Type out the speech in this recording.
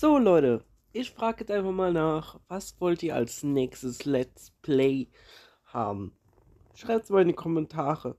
So Leute, ich frage jetzt einfach mal nach, was wollt ihr als nächstes Let's Play haben? Schreibt es mal in die Kommentare.